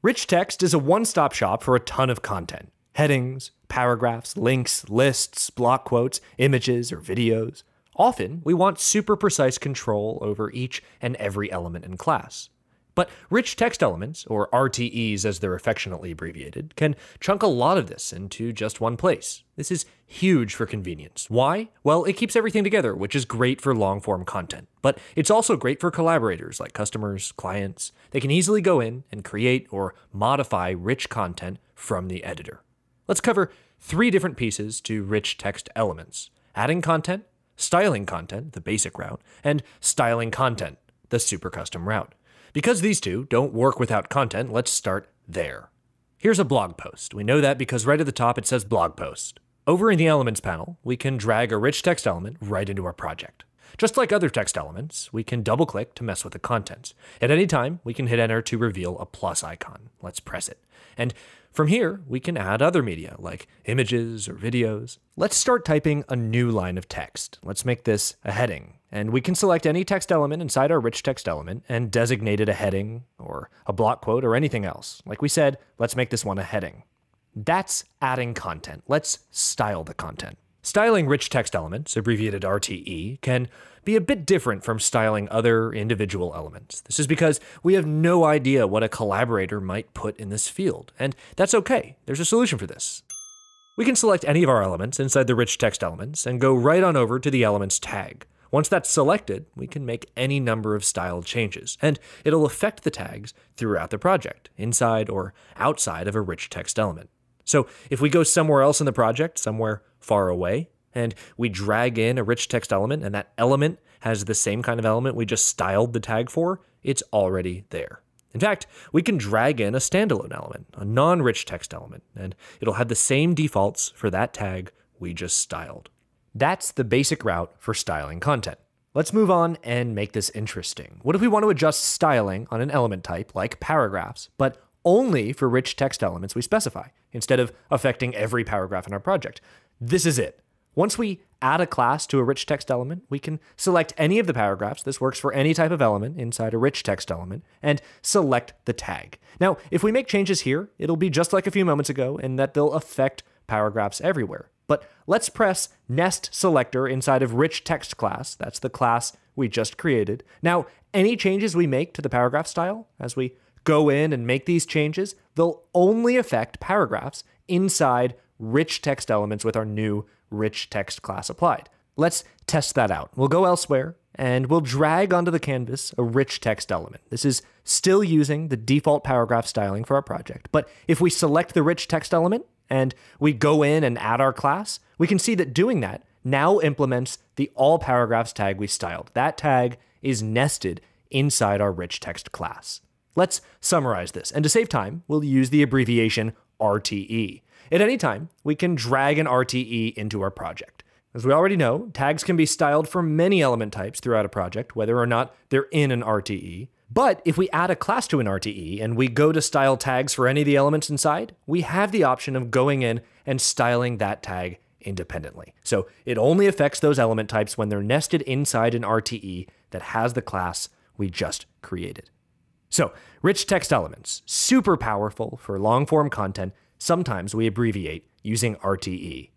Rich text is a one stop shop for a ton of content headings, paragraphs, links, lists, block quotes, images, or videos. Often, we want super precise control over each and every element in class. But rich text elements, or RTEs as they're affectionately abbreviated, can chunk a lot of this into just one place. This is huge for convenience. Why? Well, it keeps everything together, which is great for long form content. But it's also great for collaborators like customers, clients. They can easily go in and create or modify rich content from the editor. Let's cover three different pieces to rich text elements adding content, styling content, the basic route, and styling content, the super custom route. Because these two don't work without content, let's start there. Here's a blog post. We know that because right at the top it says blog post. Over in the Elements panel, we can drag a rich text element right into our project. Just like other text elements, we can double click to mess with the content. At any time, we can hit enter to reveal a plus icon. Let's press it. And from here, we can add other media like images or videos. Let's start typing a new line of text. Let's make this a heading. And we can select any text element inside our rich text element and designate it a heading or a block quote or anything else. Like we said, let's make this one a heading. That's adding content. Let's style the content. Styling rich text elements, abbreviated RTE, can be a bit different from styling other individual elements. This is because we have no idea what a collaborator might put in this field, and that's okay. There's a solution for this. We can select any of our elements inside the rich text elements and go right on over to the elements tag. Once that's selected, we can make any number of style changes, and it'll affect the tags throughout the project, inside or outside of a rich text element. So if we go somewhere else in the project, somewhere far away, and we drag in a rich text element, and that element has the same kind of element we just styled the tag for, it's already there. In fact, we can drag in a standalone element, a non rich text element, and it'll have the same defaults for that tag we just styled. That's the basic route for styling content. Let's move on and make this interesting. What if we want to adjust styling on an element type like paragraphs, but only for rich text elements we specify, instead of affecting every paragraph in our project? This is it. Once we add a class to a rich text element, we can select any of the paragraphs. This works for any type of element inside a rich text element, and select the tag. Now, if we make changes here, it'll be just like a few moments ago in that they'll affect paragraphs everywhere. But let's press nest selector inside of rich text class. That's the class we just created. Now, any changes we make to the paragraph style as we go in and make these changes, they'll only affect paragraphs inside rich text elements with our new rich text class applied. Let's test that out. We'll go elsewhere and we'll drag onto the canvas a rich text element. This is still using the default paragraph styling for our project. But if we select the rich text element and we go in and add our class, we can see that doing that now implements the all paragraphs tag we styled. That tag is nested inside our rich text class. Let's summarize this. And to save time, we'll use the abbreviation RTE. At any time, we can drag an RTE into our project. As we already know, tags can be styled for many element types throughout a project, whether or not they're in an RTE. But if we add a class to an RTE and we go to style tags for any of the elements inside, we have the option of going in and styling that tag independently. So it only affects those element types when they're nested inside an RTE that has the class we just created. So, rich text elements, super powerful for long form content Sometimes we abbreviate using RTE.